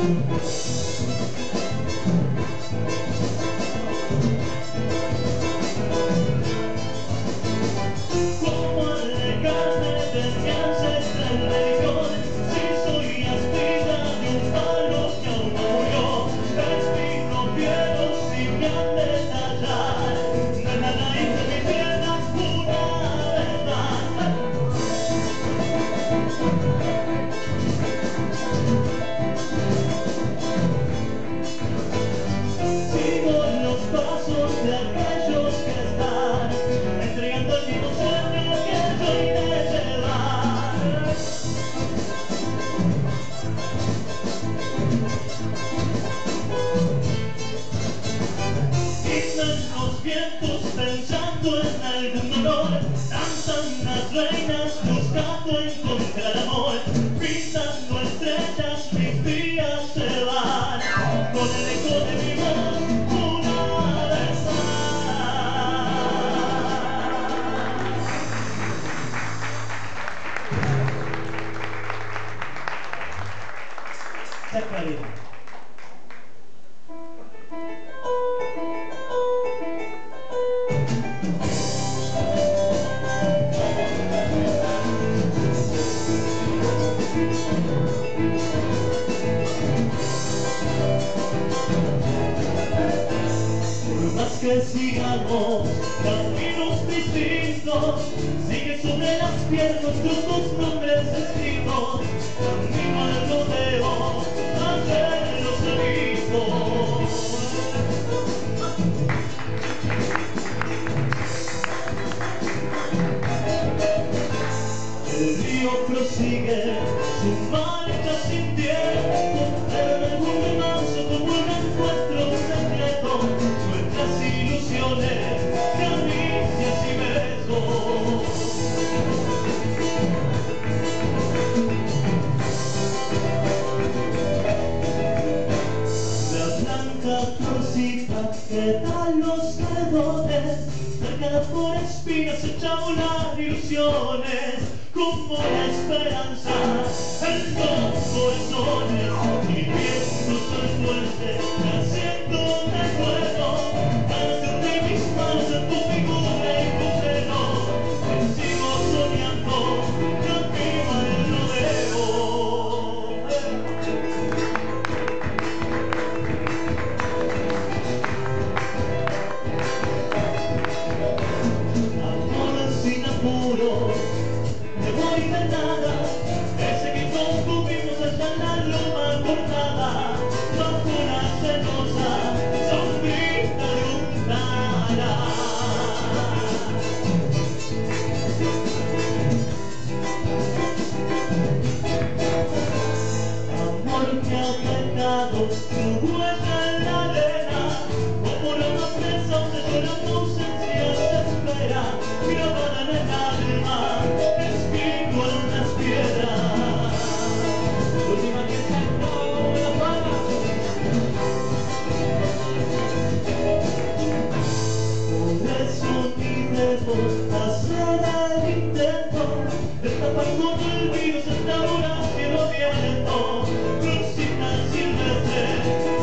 Someone got pensando en algún dolor Danzan las reinas buscando encontrar amor Pintando estrellas mis días se van. Con el eco de mi voz una vez más que sigamos caminos distintos. Sigue sobre las piernas tus nombres escritos. Camino al rodeo, ante los amigos. El río prosigue Como la esperanza nada, ese que concubimos hasta la loma cortada, bajo una cenosa sombrita de un nada. Amor que ha dejado su huella tiempo, hacer el intento, de tapar destapando el virus hasta ahora que lo viene todo. Rosita silvestre,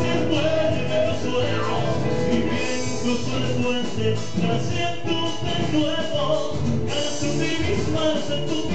se vuelve los sueños, viviendo su fuente, naciendo de nuevo, ganas tu misma, en tu